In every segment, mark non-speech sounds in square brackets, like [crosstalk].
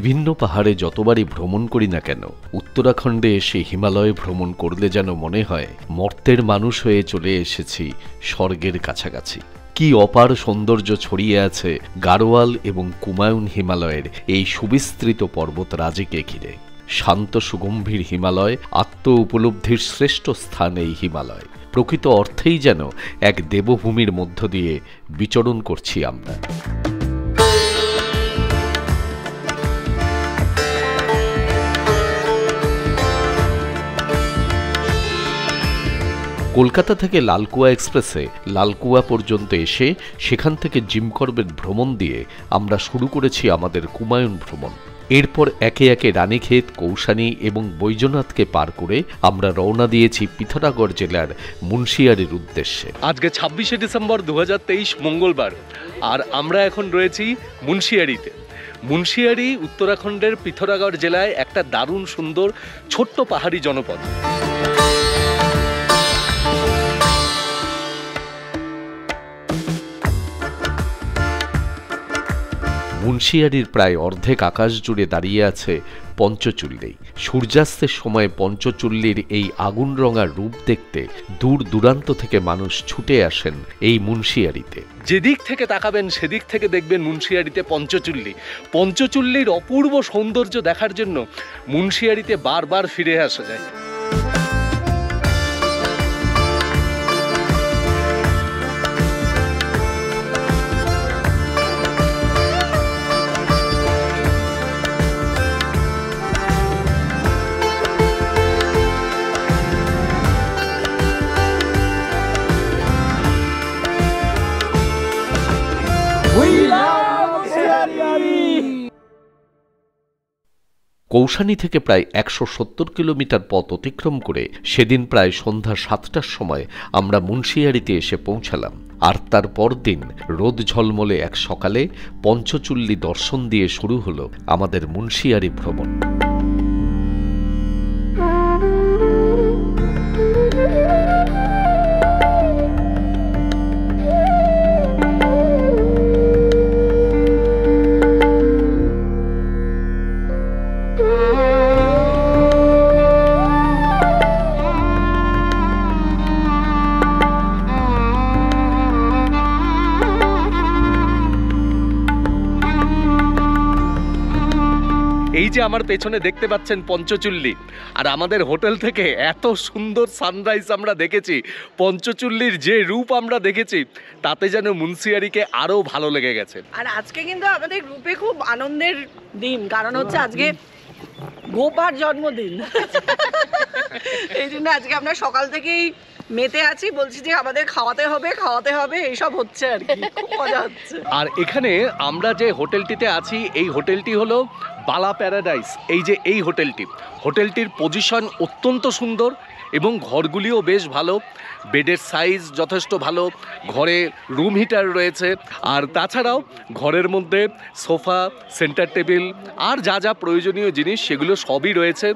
বিভিন্ন পাহাড়ে যতবারই ভ্রমণ করি না কেন, উত্তরাখণ্ডে এসে হিমালয়ে ভ্রমণ করলে যেন মনে হয় মর্তের মানুষ হয়ে চলে এসেছি স্বর্গের কাছাকাছি। কি অপার সৌন্দর্য ছড়িয়ে আছে গাড়োয়াল এবং কুমায়ুন হিমালয়ের এই সুবিস্তৃত পর্বতরাজিকে ঘিরে। শান্ত সুগম্ভীর হিমালয়, আত্ম উপলব্ধির শ্রেষ্ঠ স্থান এই হিমালয়। প্রকৃত অর্থেই যেন এক দেবভূমির মধ্য দিয়ে বিচরণ করছি আমরা। কলকাতা থেকে লালকুয়া এক্সপ্রেসে লালকুয়া পর্যন্ত এসে সেখান থেকে জিম করবেট ভ্রমণ দিয়ে আমরা শুরু করেছি আমাদের কুমায়ুন ভ্রমণ। এরপর একে একে রানীক্ষেত, কৌশানী এবং বৈজনাথকে পার করে আমরা রওনা দিয়েছি পিথরাগড় জেলার মুন্সিয়ারির উদ্দেশ্যে। আজকে ছাব্বিশে ডিসেম্বর দু হাজার তেইশ মঙ্গলবার আর আমরা এখন রয়েছি মুন্সিয়ারিতে। মুন্সিয়ারি উত্তরাখণ্ডের পিথরাগড় জেলায় একটা দারুণ সুন্দর ছোট্ট পাহাড়ি জনপদ। মুন্সিয়ারির প্রায় অর্ধেক আকাশ জুড়ে দাঁড়িয়ে আছে পঞ্চচুল্লি। সূর্যাস্তের সময় পঞ্চচুল্লির এই আগুন রঙা রূপ দেখতে দূর দূরান্ত থেকে মানুষ ছুটে আসেন এই মুন্সিয়ারিতে। যেদিক থেকে তাকাবেন, সেদিক থেকে দেখবেন মুন্সিয়ারিতে পঞ্চচুল্লি। পঞ্চচুল্লির অপূর্ব সৌন্দর্য দেখার জন্য মুন্সিয়ারিতে বারবার ফিরে আসা যায়। কৌশানী থেকে প্রায় একশো সত্তর কিলোমিটার পথ অতিক্রম করে সেদিন প্রায় সন্ধ্যা সাতটার সময় আমরা মুন্সিয়ারিতে এসে পৌঁছালাম। আর তার পরদিন রোদ ঝলমলে এক সকালে পঞ্চচুল্লি দর্শন দিয়ে শুরু হলো আমাদের মুন্সিয়ারি ভ্রমণ। যে আমার পেছনে দেখতে পাচ্ছেন পঞ্চচুল্লি। আর আমাদের হোটেল থেকে এত সুন্দর সানরাইজ আমরা দেখেছি পঞ্চচুল্লির যে রূপ আমরা দেখেছি তাতে যেন মুন্সিয়ারিকে আরও ভালো লেগে গেছে। আর আজকে কিন্তু আমাদের গ্রুপে খুব আনন্দের দিন কারণ হচ্ছে আজকে গোপার জন্মদিন। [laughs] এই জন্য আজকে আমরা সকাল থেকেই মেতে আছি, বলছি যে আমাদের খাওয়াতে হবে খাওয়াতে হবে, এইসব হচ্ছে আর কি, খুব হচ্ছে। আর এখানে আমরা যে হোটেলটিতে আছি, এই হোটেলটি হলো বালা প্যারাডাইস। এই যে এই হোটেলটি, হোটেলটির পজিশন অত্যন্ত সুন্দর এবং ঘরগুলিও বেশ ভালো। বেডের সাইজ যথেষ্ট ভালো, ঘরে রুম হিটার রয়েছে, আর তাছাড়াও ঘরের মধ্যে সোফা, সেন্টার টেবিল, আর যা যা প্রয়োজনীয় জিনিস, সেগুলো সবই রয়েছে।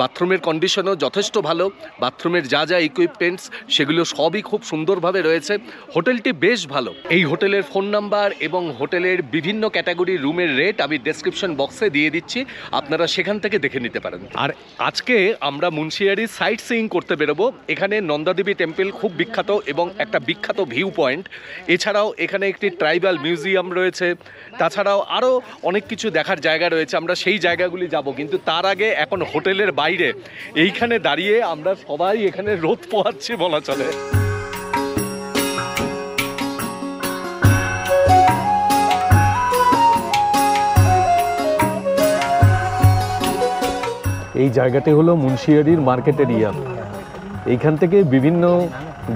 বাথরুমের কন্ডিশনও যথেষ্ট ভালো, বাথরুমের যা যা ইকুইপমেন্টস সেগুলো সবই খুব সুন্দরভাবে রয়েছে। হোটেলটি বেশ ভালো। এই হোটেলের ফোন নাম্বার এবং হোটেলের বিভিন্ন ক্যাটাগরির রুমের রেট আমি ডেসক্রিপশন বক্সে দিয়ে দিচ্ছি। আপনারা সেখান থেকে দেখে নিতে পারেন। আর আজকে আমরা মুন্সিয়ারি সাইট সিইং করতে বেরোবো। এখানে নন্দাদেবী টেম্পল খুব বিখ্যাত এবং একটা বিখ্যাত ভিউ পয়েন্ট এছাড়াও এখানে একটি ট্রাইবাল মিউজিয়াম রয়েছে। তাছাড়াও আরও অনেক কিছু দেখার জায়গা রয়েছে। আমরা সেই জায়গাগুলি যাব। কিন্তু তার আগে এখন হোটেলের বাইরে। এইখানে দাঁড়িয়ে আমরা সবাই এখানে রোদ পোহাচ্ছি বলা চলে। এই জায়গাটি হলো মুন্সিয়ারির মার্কেট এরিয়া এইখান থেকে বিভিন্ন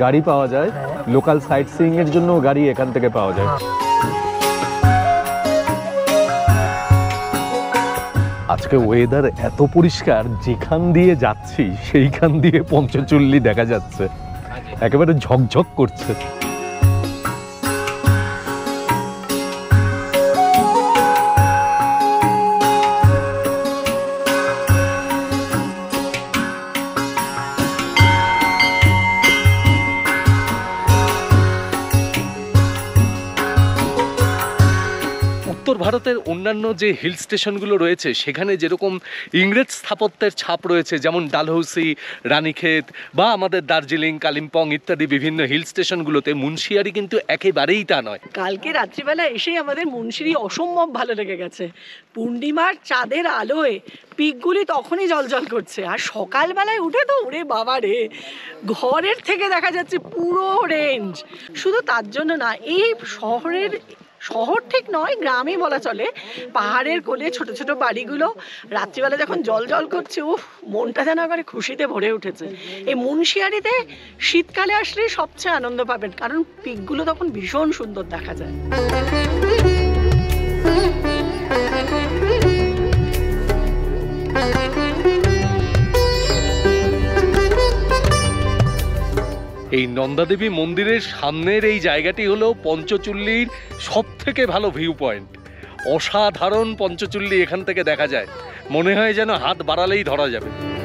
গাড়ি পাওয়া যায়। লোকাল সাইট সিইং এর জন্য গাড়ি এখান থেকে পাওয়া যায়। আজকে ওয়েদার এত পরিষ্কার যেখান দিয়ে যাচ্ছি সেইখান দিয়ে পঞ্চচল্লি দেখা যাচ্ছে। একেবারে ঝকঝক করছে। উত্তর ভারতের অন্যান্য যে হিল স্টেশনগুলো রয়েছে, সেখানে যেরকম ইংরেজ স্থাপত্যের ছাপ রয়েছে, যেমন ডালহৌসি, রানীক্ষেত বা আমাদের দার্জিলিং, কালিম্পং ইত্যাদি বিভিন্ন হিল স্টেশনগুলোতে মুন্সিয়ারি কিন্তু একেবারেই তা নয়। কালকে রাত্রিবেলা এসেই আমাদের মুন্সিরি অসম্ভব ভালো লেগে গেছে। পূর্ণিমার চাঁদের আলোয় পিকগুলি তখনই জলজল করছে, আর সকালবেলায় উঠে তো ওরে বাবা রে, ঘরের থেকে দেখা যাচ্ছে পুরো রেঞ্জ শুধু তার জন্য না, এই শহরের শহর ঠিক নয়, গ্রামই বলা চলে। পাহাড়ের কোলে ছোট ছোট বাড়িগুলো। রাত্রিবেলা যখন জল জল করছে, উফ, মনটা যেন একেবারে খুশিতে ভরে উঠেছে। এই মুন্সিয়ারিতে শীতকালে আসলে সবচেয়ে আনন্দ পাবেন, কারণ পিকগুলো তখন ভীষণ সুন্দর দেখা যায়। এই নন্দাদেবী মন্দিরের সামনের এই জায়গাটি হলো পঞ্চচুল্লির সব থেকে ভালো ভিউ পয়েন্ট অসাধারণ পঞ্চচুল্লি এখান থেকে দেখা যায়। মনে হয় যেন হাত বাড়ালেই ধরা যাবে।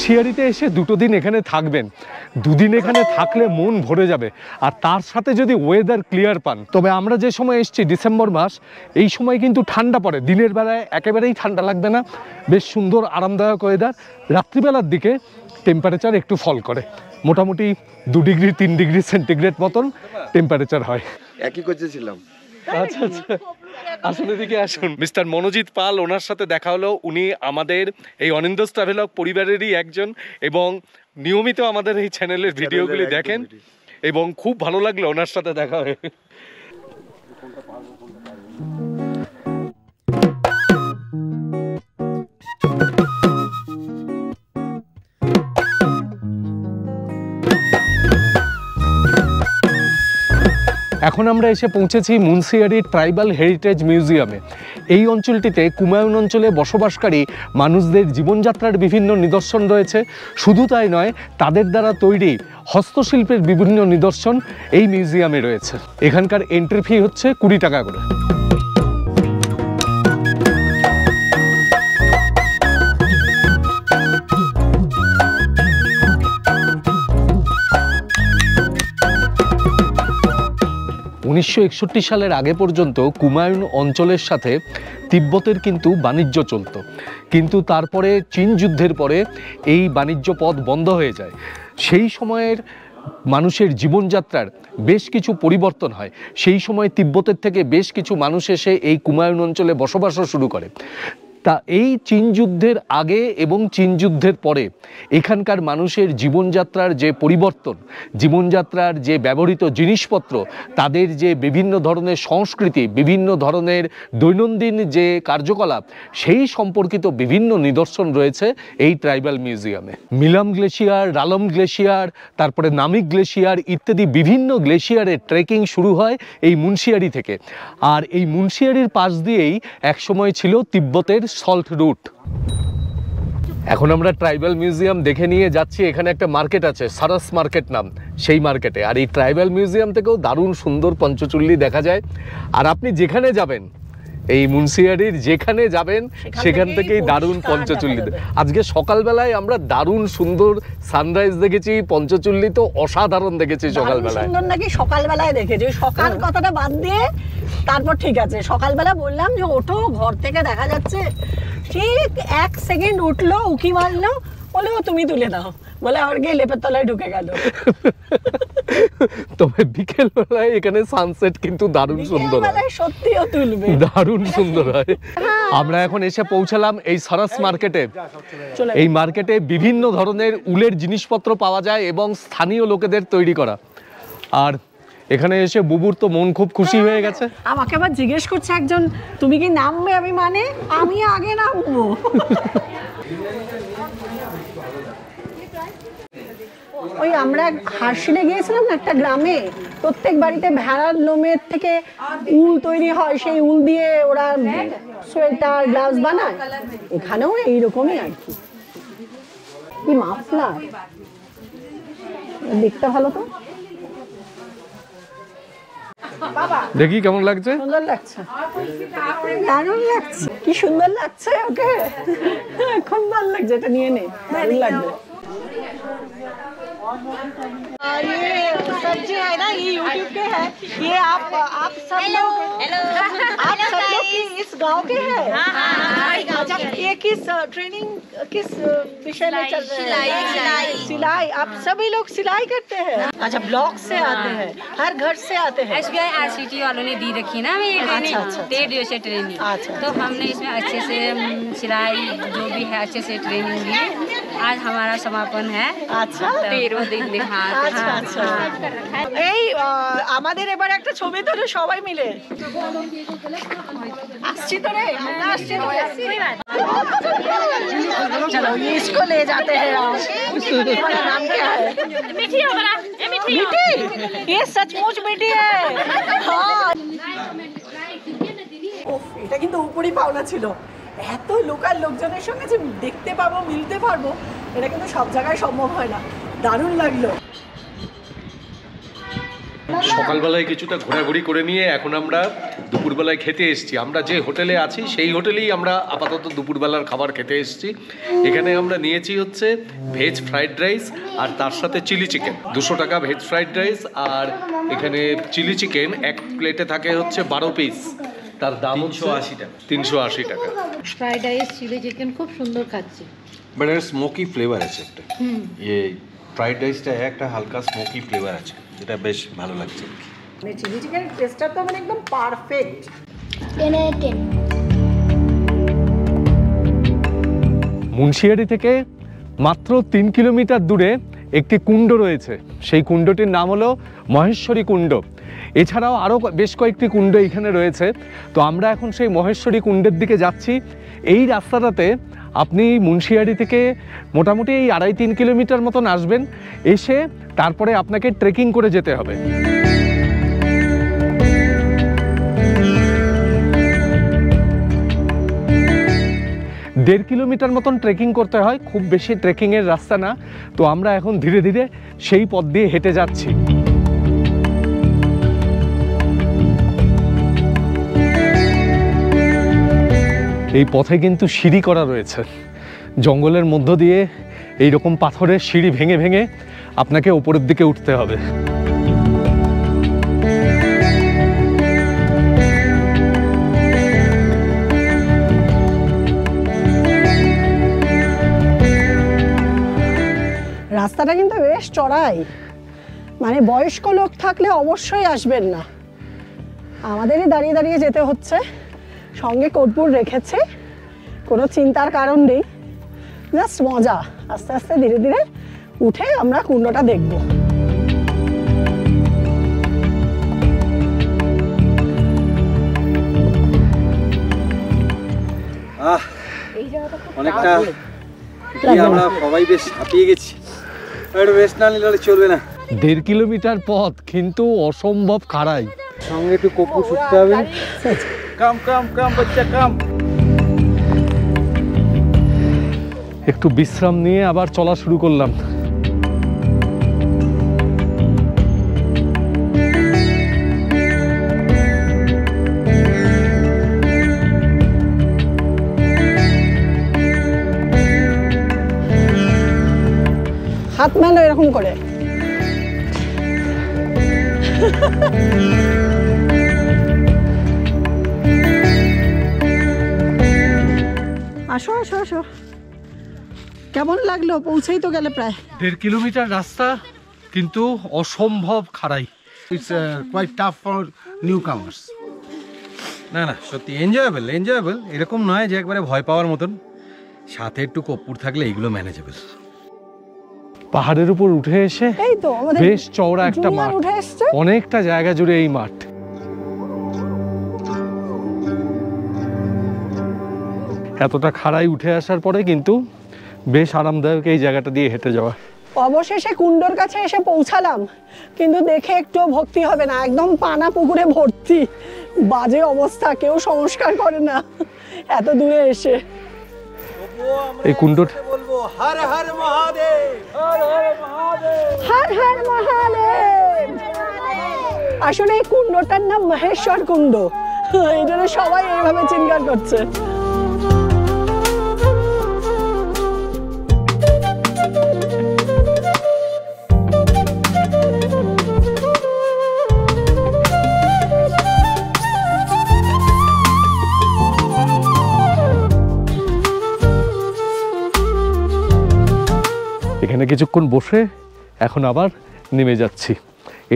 মুন্সিয়ারিতে এসে দুটো দিন এখানে থাকবেন। দুদিন এখানে থাকলে মন ভরে যাবে। আর তার সাথে যদি ওয়েদার ক্লিয়ার পান। তবে আমরা যে সময় এসেছি ডিসেম্বর মাস, এই সময় কিন্তু ঠান্ডা পড়ে। দিনের বেলায় একেবারেই ঠান্ডা লাগবে না। বেশ সুন্দর, আরামদায়ক ওয়েদার রাত্রিবেলার দিকে টেম্পারেচার একটু ফল করে। মোটামুটি দু ডিগ্রি, তিন ডিগ্রি সেন্টিগ্রেড মতন টেম্পারেচার হয়। একই করতেছিলাম আচ্ছা আচ্ছা। আসুন এদিকে আসুন। মিস্টার মনোজিৎ পাল ওনার সাথে দেখা হলো। উনি আমাদের এই অনিন্দ ট্রাভেলক পরিবারেরই একজন এবং নিয়মিত আমাদের এই চ্যানেলের ভিডিওগুলি দেখেন এবং খুব ভালো লাগল ওনার সাথে দেখা হয়ে। এখন আমরা এসে পৌঁছেছি মুন্সিয়ারি ট্রাইবাল হেরিটেজ মিউজিয়ামে। এই অঞ্চলটিতে কুমায়ুন অঞ্চলে বসবাসকারী মানুষদের জীবনযাত্রার বিভিন্ন নিদর্শন রয়েছে। শুধু তাই নয়, তাদের দ্বারা তৈরি হস্তশিল্পের বিভিন্ন নিদর্শন এই মিউজিয়ামে রয়েছে। এখানকার এন্ট্রি ফি হচ্ছে কুড়ি টাকা করে। উনিশশো একষট্টি সালের আগে পর্যন্ত কুমায়ুন অঞ্চলের সাথে তিব্বতের কিন্তু বাণিজ্য চলত। কিন্তু তারপরে চীন যুদ্ধের পরে এই বাণিজ্য পথ বন্ধ হয়ে যায়। সেই সময়ের মানুষের জীবনযাত্রার বেশ কিছু পরিবর্তন হয়। সেই সময় তিব্বতের থেকে বেশ কিছু মানুষ এসে এই কুমায়ুন অঞ্চলে বসবাসও শুরু করে। তা এই চীন যুদ্ধের আগে এবং চীন যুদ্ধের পরে এখানকার মানুষের জীবনযাত্রার যে পরিবর্তন, জীবনযাত্রার যে ব্যবহৃত জিনিসপত্র, তাদের যে বিভিন্ন ধরনের সংস্কৃতি, বিভিন্ন ধরনের দৈনন্দিন যে কার্যকলাপ, সেই সম্পর্কিত বিভিন্ন নিদর্শন রয়েছে এই ট্রাইবাল মিউজিয়ামে। মিলাম গ্লেশিয়ার, রালম গ্লেশিয়ার, তারপরে নামিক গ্লেশিয়ার ইত্যাদি বিভিন্ন গ্লেশিয়ারের ট্রেকিং শুরু হয় এই মুন্সিয়ারি থেকে। আর এই মুন্সিয়ারির পাশ দিয়েই একসময় ছিল তিব্বতের সল্ট রুট এখন আমরা ট্রাইবাল মিউজিয়াম দেখে নিয়ে যাচ্ছি, এখানে একটা মার্কেট আছে সারাস মার্কেট নাম, সেই মার্কেটে আর এই ট্রাইবাল মিউজিয়াম থেকেও দারুণ সুন্দর পঞ্চচুল্লি দেখা যায়। আর আপনি যেখানে যাবেন এই মুন্সিয়ারির যেখানে যাবেন সেখান থেকেই দারুণ পরিষ্কার পঞ্চচুল্লি দেখা যাবে। আজকে সকালবেলায় আমরা দারুণ সুন্দর সানরাইজ দেখেছি পঞ্চচুল্লি তো অসাধারণ দেখেছি সকালবেলায়। সুন্দর নাকি সকালবেলায় দেখেছি। সকাল কথাটা বাদ দিয়ে তারপর ঠিক আছে। সকালবেলা বললাম যে ওঠো ঘর থেকে দেখা যাচ্ছে। ঠিক এক সেকেন্ড উঠল উকি মারলো বলে তুমি তুলে দাও। বলে আবার গিয়ে লেপের তলায় ঢুকে গেল। [laughs] তবে বিকেল বেলায় এখানে সানসেট কিন্তু দারুণ সুন্দর হয়। সত্যিও তুলবে। দারুণ সুন্দর হয়। আমরা এখন এসে পৌঁছালাম এই সরাস মার্কেটে। এই মার্কেটে বিভিন্ন ধরনের উলের জিনিসপত্র পাওয়া যায় এবং স্থানীয় লোকেদের তৈরি করা। আর এখানে এসে বুবুর তো মন খুব খুশি হয়ে গেছে। আমাকে আবার জিজ্ঞেস করছে একজন তুমি কি নামবে আমি মানে? আমি আগে নামবো? [laughs] ওই আমরা হার্শিলে গিয়েছিলাম না একটা গ্রামে? প্রত্যেক বাড়িতে ভেড়ার লোমের থেকে উল তৈরি হয় সেই উল দিয়ে ওরা সোয়েটার গ্লাভস বানায়। এখানেও এইরকমই আর কি। কি মাফলার দেখতে ভালো তো? দেখি কেমন লাগছে? সুন্দর লাগছে। দারুণ লাগছে। কি সুন্দর লাগছে ওকে। খুব ভালো লাগছে এটা নিয়ে নে। দারুণ লাগবে। ये सब्ज़ी है ना ये यूट्यूब के है। ये आप आप सब लोग आप सब लोग इस गाँव के हैं। अच्छा ये किस ट्रेनिंग किस विषय में चल रहे हैं सिलाई सिलाई आप सभी लोग सिलाई करते हैं अच्छा ब्लॉक से आते हैं हर घर से आते हैं S B I R C T वालों ने दी रखी है ना हमें ये ट्रेनिंग अच्छा, अच्छा। डेढ़ दिवसीय ट्रेनिंग अच्छा। तो हमने इसमें अच्छे से उम, सिलाई जो भी है अच्छे से ट्रेनिंग ली आज हमारा समापन है अच्छा तेरह दिन हाँ আচ্ছা हाँ, আচ্ছা हाँ। এই আহ, আমাদের এবার একটা ছবি তোলো সবাই মিলে আসছি তো রে আমরা আসছি তো चलो ये इसको ले जाते हैं आप तुम्हारा नाम क्या है मीठी होगा मिट्टी ये सचमुच मिट्टी है हाँ ওফ, এটা কিন্তু উপরই পাওনা ছিল এত লোকাল লোকজনের সঙ্গে যে দেখতে পাবো মিলতে পারবো এটা কিন্তু সব জায়গায় সম্ভব হয় না দারুণ লাগলো সকালবেলায় কিছুটা ঘোরাঘুরি করে নিয়ে এখন আমরা দুপুরবেলায় খেতে এসেছি। আমরা যে হোটেলে আছি সেই হোটেলেই আমরা আপাতত দুপুরবেলার খাবার খেতে এসেছি। এখানে আমরা নিয়েছি হচ্ছে ভেজ ফ্রাইড রাইস আর তার সাথে চিলি চিকেন দুশো টাকা ভেজ ফ্রাইড রাইস আর এখানে চিলি চিকেন এক প্লেটে থাকে হচ্ছে বারো পিস তার দাম হচ্ছে আশি টাকা। তিনশো আশি টাকা। ফ্রাইড রাইস চিলি চিকেন খুব সুন্দর খাচ্ছি। বাট এর স্মোকি ফ্লেভার আছে একটা। ইয়ে ফ্রাইড রাইসটা একটা হালকা স্মোকি ফ্লেভার আছে। যেটা বেশ ভালো লাগছে। আর কি। মানে চিলি চিকেনের টেস্টটা তো মানে একদম পারফেক্ট মুন্সিয়ারি থেকে মাত্র তিন কিলোমিটার দূরে একটি কুণ্ড রয়েছে। সেই কুণ্ডটির নাম হলো মহেশ্বরী কুণ্ড। এছাড়াও আরও বেশ কয়েকটি কুণ্ড এখানে রয়েছে। তো আমরা এখন সেই মহেশ্বরী কুণ্ডের দিকে যাচ্ছি। এই রাস্তাটাতে আপনি মুন্সিয়ারি থেকে মোটামুটি এই আড়াই তিন কিলোমিটার মতন আসবেন, এসে তারপরে আপনাকে ট্রেকিং করে যেতে হবে। দেড় কিলোমিটার মতন ট্রেকিং করতে হয়, খুব বেশি ট্রেকিংয়ের রাস্তা না, তো আমরা এখন ধীরে ধীরে সেই পথ দিয়ে হেঁটে যাচ্ছি। এই পথে কিন্তু সিঁড়ি করা রয়েছে। জঙ্গলের মধ্য দিয়ে এই রকম পাথরের সিঁড়ি ভেঙে ভেঙে আপনাকে ওপরের দিকে উঠতে হবে। রাস্তাটা কিন্তু বেশ চড়াই। মানে বয়স্ক লোক থাকলে অবশ্যই আসবেন না। আমাদেরই দাঁড়িয়ে দাঁড়িয়ে যেতে হচ্ছে। সঙ্গে কর্পূর রেখেছে কোনো চিন্তার কারণ নেই। জাস্ট মজা আস্তে আস্তে ধীরে ধীরে উঠে আমরা কুণ্ডটা দেখব। আহ অনেকটা আমরা সবাই বেশ হাঁপিয়ে গেছি। একটু রেস্ট না নিলে চলবে না। দেড় কিলোমিটার পথ কিন্তু অসম্ভব খাড়াই। সঙ্গে একটু কপু ছুটতে হবে। কাম কাম কাম বাচ্চা কাম একটু বিশ্রাম নিয়ে আবার চলা শুরু করলাম। হাত মেলো এরকম করে। আসো আসো আসো। কেমন লাগল? পৌঁছেই তো গেলে প্রায়। দেড় কিলোমিটার রাস্তা কিন্তু অসম্ভব খাড়াই। It's uh, quite tough for newcomers. না না সত্যি এনজয়েবল এনজয়েবল এরকম নয় যে একবারে ভয় পাওয়ার মতন। সাথে একটু কর্পূর থাকলে এইগুলো ম্যানেজেবল পাহাড়ের উপর উঠে এসে এই তো বেশ চওড়া একটা মাঠ। অনেকটা জায়গা জুড়ে এই মাঠ। এতটা খাড়াই উঠে আসার পরে কিন্তু বেশ আরামদায়ক এই জায়গাটা দিয়ে হেঁটে যাওয়া। অবশেষে কুণ্ডর কাছে এসে পৌঁছালাম। কিন্তু দেখে একটু ভক্তি হবে না একদম পানা পুকুরে ভর্তি। বাজে অবস্থা কেউ সংস্কার করে না। এত দূরে এসে। এই কুণ্ডর বলব হর হর মহাদেব হর হর মহাদেব। হর হর মহাদেব। আসলে এই কুণ্ডটার নাম মহেশ্বর কুণ্ড। এই জন্য সবাই এইভাবে চিৎকার করছে। এখানে কিছুক্ষণ বসে এখন আবার নেমে যাচ্ছি।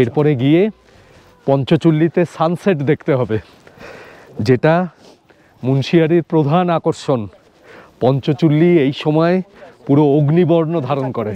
এরপরে গিয়ে পঞ্চচুল্লিতে সানসেট দেখতে হবে, যেটা মুন্সিয়ারির প্রধান আকর্ষণ। পঞ্চচুল্লি এই সময় পুরো অগ্নিবর্ণ ধারণ করে।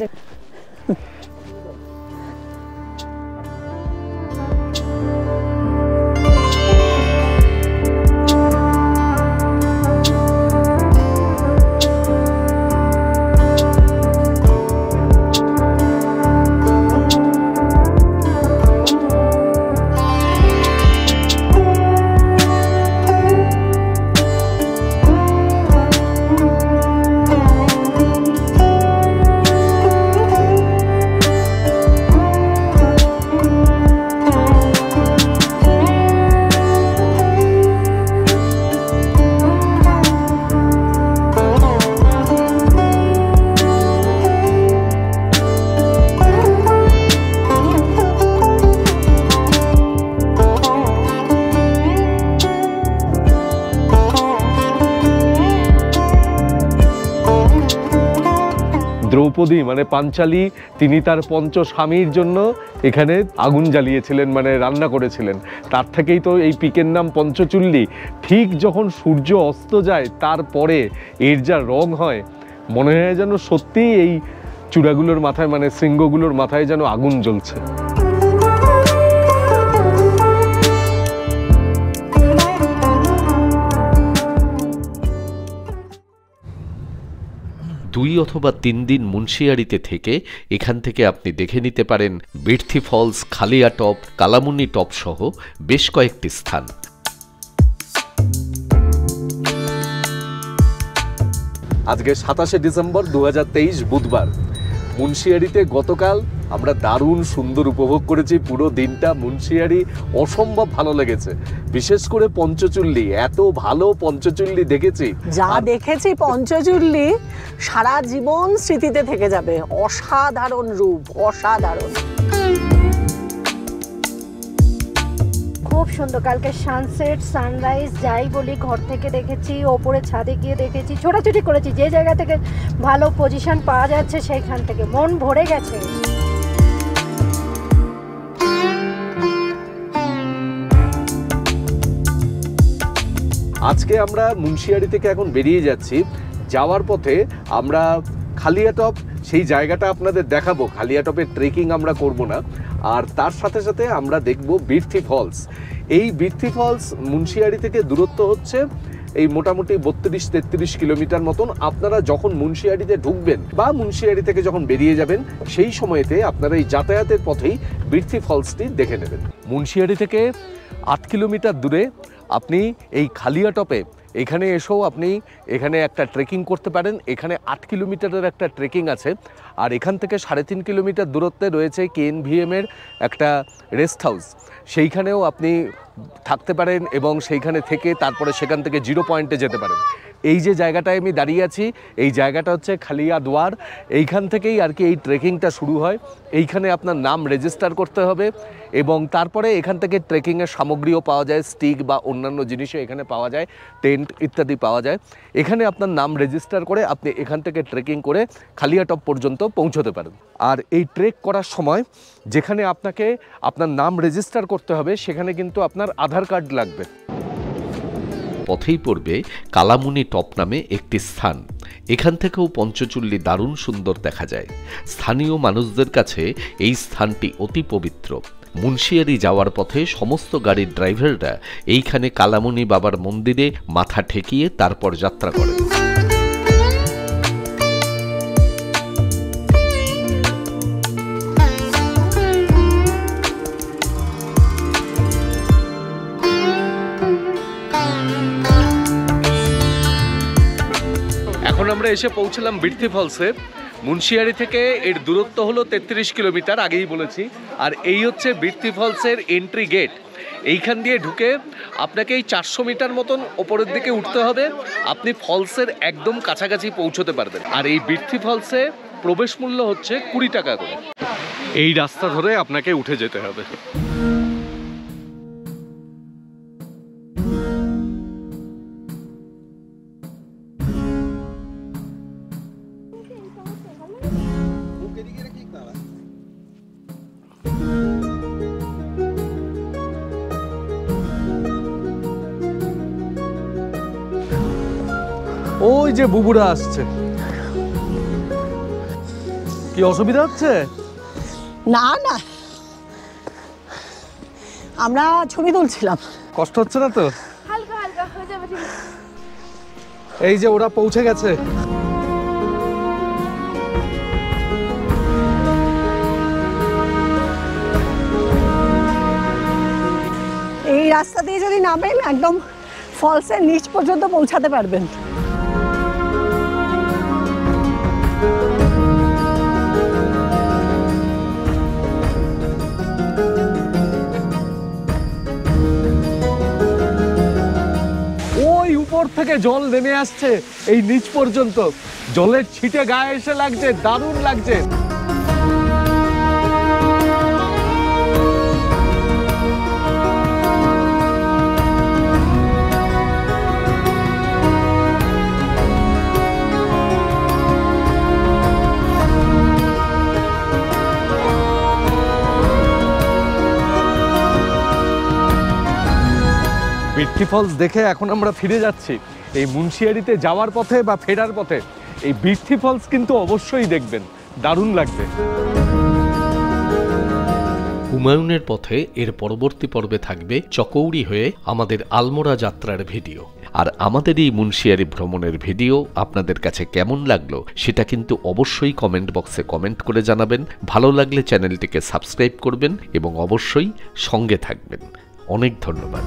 দ্রৌপদী মানে পাঞ্চালী, তিনি তার পঞ্চ স্বামীর জন্য এখানে আগুন জ্বালিয়েছিলেন মানে রান্না করেছিলেন। তার থেকেই তো এই পিকের নাম পঞ্চচুল্লি। ঠিক যখন সূর্য অস্ত যায়, তারপরে এর যা রং হয়, মনে হয় যেন সত্যিই এই চূড়াগুলোর মাথায় মানে শৃঙ্গগুলোর মাথায় যেন আগুন জ্বলছে। দুই অথবা তিন দিন মুন্সিয়ারিতে থেকে এখান থেকে আপনি দেখে নিতে পারেন Birthi falls, Khaliya top Kalamuni top সহ বেশ কয়েকটি স্থান। আজকে সাতাশে ডিসেম্বর দু হাজার তেইশ বুধবার। মুন্সিয়ারিতে গতকাল আমরা দারুণ সুন্দর উপভোগ করেছি পুরো দিনটা মুন্সিয়ারি অসম্ভব ভালো লেগেছে। বিশেষ করে পঞ্চচুল্লি এত ভালো পঞ্চচুল্লি দেখেছি। যা দেখেছি পঞ্চচুল্লি সারা জীবন স্মৃতিতে থেকে যাবে। অসাধারণ রূপ অসাধারণ। খুব সুন্দর। কালকে সানসেট সানরাইজ যাই বলি, ঘর থেকে দেখেছি, ওপরে ছাদে গিয়ে দেখেছি, ছোটাছুটি করেছি। যে জায়গা থেকে ভালো পজিশন পাওয়া যাচ্ছে, সেইখান থেকে। মন ভরে গেছে। আজকে আমরা মুন্সিয়ারি থেকে এখন বেরিয়ে যাচ্ছি। যাওয়ার পথে আমরা খালিয়াটপ সেই জায়গাটা আপনাদের দেখাবো। খালিয়াটপের ট্রেকিং আমরা করব না। আর তার সাথে সাথে আমরা দেখব বীরথি ফলস এই বীরথি ফলস মুন্সিয়ারি থেকে দূরত্ব হচ্ছে এই মোটামুটি বত্রিশ, তেত্রিশ কিলোমিটার মতন। আপনারা যখন মুন্সিয়ারিতে ঢুকবেন বা মুন্সিয়ারি থেকে যখন বেরিয়ে যাবেন, সেই সময়তে আপনারা এই যাতায়াতের পথেই বীরথি ফলসটি দেখে নেবেন। মুন্সিয়ারি থেকে আট কিলোমিটার দূরে আপনি এই খালিয়াটপে এখানে এসেও আপনি এখানে একটা ট্রেকিং করতে পারেন। এখানে আট কিলোমিটারের একটা ট্রেকিং আছে। আর এখান থেকে সাড়ে তিন কিলোমিটার দূরত্বে রয়েছে কেএনভিএম এর একটা রেস্ট হাউস সেইখানেও আপনি থাকতে পারেন এবং সেইখানে থেকে তারপরে সেখান থেকে জিরো পয়েন্টে যেতে পারেন। এই যে জায়গাটায় আমি দাঁড়িয়ে আছি, এই জায়গাটা হচ্ছে খালিয়া দুয়ার। এইখান থেকেই আর কি এই ট্রেকিংটা শুরু হয়। এইখানে আপনার নাম রেজিস্টার করতে হবে এবং তারপরে এখান থেকে ট্রেকিংয়ের সামগ্রীও পাওয়া যায় স্টিক বা অন্যান্য জিনিসও এখানে পাওয়া যায় টেন্ট ইত্যাদি পাওয়া যায়। এখানে আপনার নাম রেজিস্টার করে আপনি এখান থেকে ট্রেকিং করে খালিয়াটপ পর্যন্ত পৌঁছতে পারেন। আর এই ট্রেক করার সময় যেখানে আপনাকে আপনার নাম রেজিস্টার করতে হবে, সেখানে কিন্তু আপনার আধার কার্ড লাগবে। পথেই পড়বে কালামুনি টপ নামে একটি স্থান। এখান থেকেও পঞ্চচুল্লি দারুণ সুন্দর দেখা যায়। স্থানীয় মানুষদের কাছে এই স্থানটি অতি পবিত্র। মুন্সিয়ারি যাওয়ার পথে সমস্ত গাড়ির ড্রাইভাররা এইখানে কালামুনি বাবার মন্দিরে মাথা ঠেকিয়ে তারপর যাত্রা করেন। এখন আমরা এসে পৌঁছলাম বৃদ্ধি ফলসে। মুন্সিয়ারি থেকে এর দূরত্ব হলো তেত্রিশ কিলোমিটার, আগেই বলেছি। আর এই হচ্ছে বৃদ্ধি ফলসের এন্ট্রি গেট এইখান দিয়ে ঢুকে আপনাকে এই চারশো মিটার মতন ওপরের দিকে উঠতে হবে। আপনি ফলসের একদম কাছাকাছি পৌঁছতে পারবেন। আর এই বৃদ্ধি ফলসে প্রবেশ মূল্য হচ্ছে কুড়ি টাকা করে। এই রাস্তা ধরে আপনাকে উঠে যেতে হবে। ওই যে বুবুরা আসছে। কি অসুবিধা হচ্ছে? না না। আমরা ছবি তুলছিলাম। কষ্ট হচ্ছে না তো? হালকা হালকা হয়ে যাবে এই যে ওরা পৌঁছে গেছে। এই রাস্তা দিয়ে যদি নামেন একদম ফলসের নিচ পর্যন্ত পৌঁছাতে পারবেন। থেকে জল নেমে আসছে এই নিচ পর্যন্ত। জলের ছিটে গায়ে এসে লাগছে দারুণ লাগছে। বৃষ্টি ফলস দেখে এখন আমরা ফিরে যাচ্ছি। এই মুন্সিয়ারিতে যাওয়ার পথে বা ফেরার পথে। এই বৃষ্টি ফলস কিন্তু অবশ্যই দেখবেন। দারুণ লাগবে। হুমায়ুনের পথে এর পরবর্তী পর্বে থাকবে চকৌড়ি হয়ে আমাদের আলমোড়া যাত্রার ভিডিও। আর আমাদের এই মুন্সিয়ারি ভ্রমণের ভিডিও আপনাদের কাছে কেমন লাগল সেটা কিন্তু অবশ্যই কমেন্ট বক্সে কমেন্ট করে জানাবেন। ভালো লাগলে চ্যানেলটিকে সাবস্ক্রাইব করবেন এবং অবশ্যই সঙ্গে থাকবেন। অনেক ধন্যবাদ।